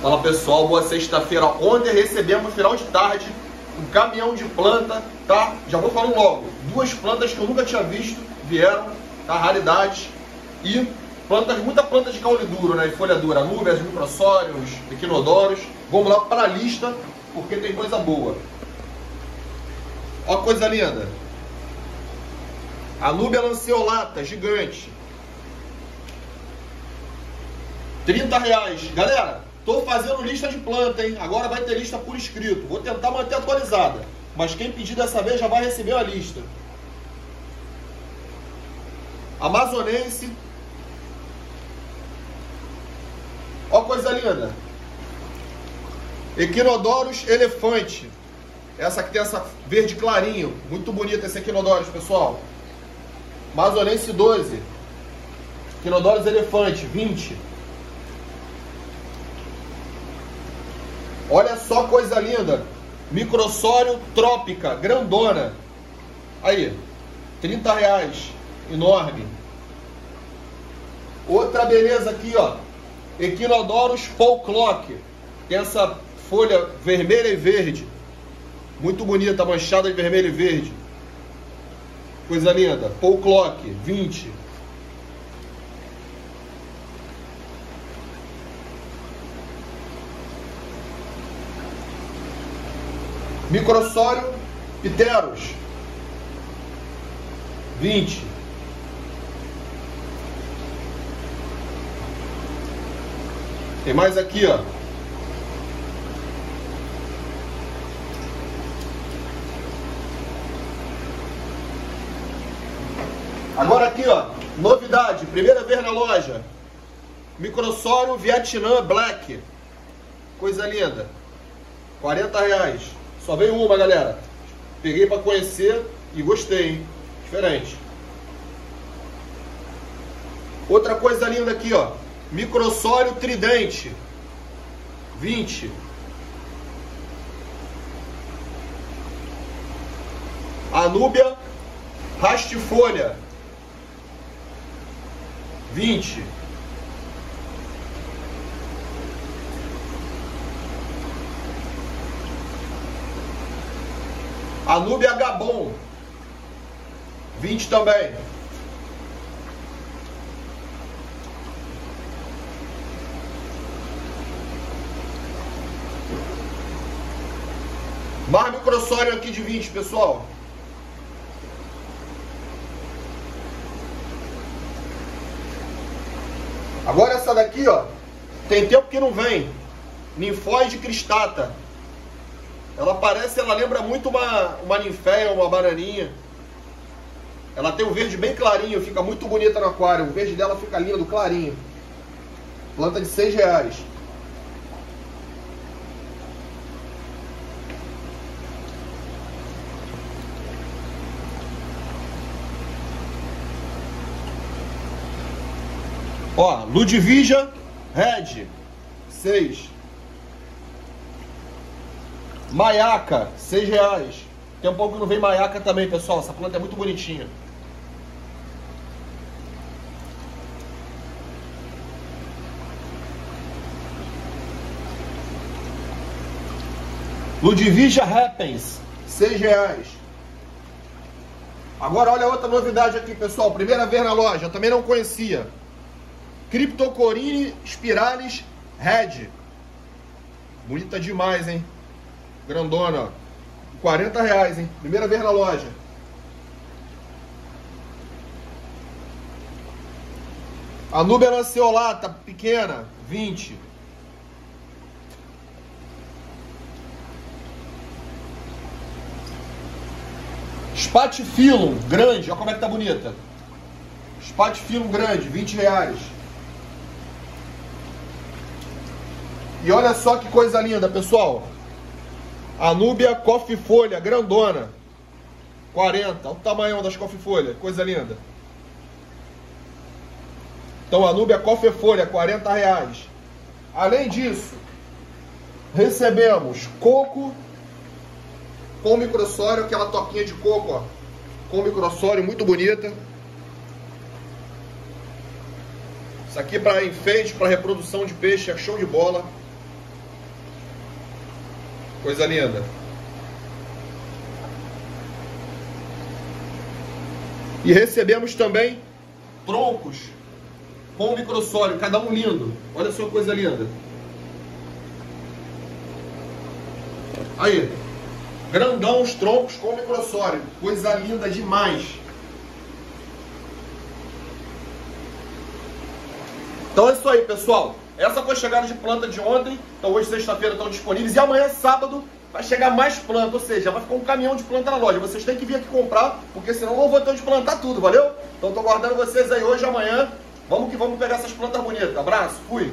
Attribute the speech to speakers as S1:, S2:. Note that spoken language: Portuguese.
S1: Fala pessoal, boa sexta-feira. Ontem recebemos, final de tarde, um caminhão de planta, tá? Já vou falando logo. Duas plantas que eu nunca tinha visto vieram, tá? Raridade. E plantas, muita planta de caule duro, né? E folha dura, núbias, microsórios, equinodoros. Vamos lá para a lista, porque tem coisa boa. Ó coisa linda. A núbia lanceolata, gigante. 30 reais. Galera, Tô fazendo lista de planta, hein? Agora vai ter lista por escrito. Vou tentar manter atualizada. Mas quem pedir dessa vez já vai receber a lista. Amazonense. Ó coisa linda. Equinodorus elefante. Essa aqui tem essa verde clarinho. Muito bonita esse Equinodorus, pessoal. Amazonense 12. Equinodorus elefante, 20. Olha só coisa linda. Microsório trópica, grandona. Aí, 30 reais. Enorme. Outra beleza aqui, ó. Equinodorus Folklock. Tem essa folha vermelha e verde. Muito bonita, manchada de vermelho e verde. Coisa linda. Folklock, 20. Microsório Pteros. 20. Tem mais aqui, ó. Agora aqui, ó, novidade, primeira vez na loja. Microsório Vietnã Black. Coisa linda. 40 reais. Só veio uma, galera. Peguei para conhecer e gostei, hein? Diferente. Outra coisa linda aqui, ó. Microsório tridente. 20. Anúbia rastifolha. 20. Anúbia Gabon. 20 também. Mais microsório aqui de 20, pessoal. Agora essa daqui, ó, tem tempo que não vem. Ninfóide cristata. Ela parece, ela lembra muito uma, uma ninféia, uma bananinha. Ela tem um verde bem clarinho, fica muito bonita no aquário. O verde dela fica lindo, clarinho. Planta de 6 reais. Ó, Ludvija Red, 6. Maiaca, 6 reais. Tem um pouco que não vem maiaca também, pessoal. Essa planta é muito bonitinha. Ludvija Happens, 6 reais. Agora olha outra novidade aqui, pessoal. Primeira vez na loja, eu também não conhecia. Cryptocorine Spiralis Red. Bonita demais, hein? Grandona, ó. 40 reais, hein? Primeira vez na loja. A Nubia lanceolata, pequena, 20. Spatifilum, grande, olha como é que tá bonita. Spatifilum grande, 20 reais. E olha só que coisa linda, pessoal. Anúbia Coffee Folha, grandona. 40. Olha o tamanho das Coffee Folha, coisa linda. Então, Anúbia Coffee Folha, 40 reais. Além disso, recebemos coco com microsório, aquela toquinha de coco, ó, com microsório, muito bonita. Isso aqui para enfeite, para reprodução de peixe, é show de bola. Coisa linda. E recebemos também troncos com microsólio, cada um lindo. Olha só coisa linda. Aí, grandão os troncos com microsólio. Coisa linda demais. Então é isso aí, pessoal. Essa foi a chegada de planta de ontem. Então hoje, sexta-feira, estão disponíveis. E amanhã, sábado, vai chegar mais planta. Ou seja, vai ficar um caminhão de planta na loja. Vocês têm que vir aqui comprar, porque senão não vou ter onde plantar tudo, valeu? Então estou guardando vocês aí hoje amanhã. Vamos que vamos pegar essas plantas bonitas. Abraço, fui!